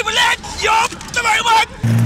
Cleveland, you're the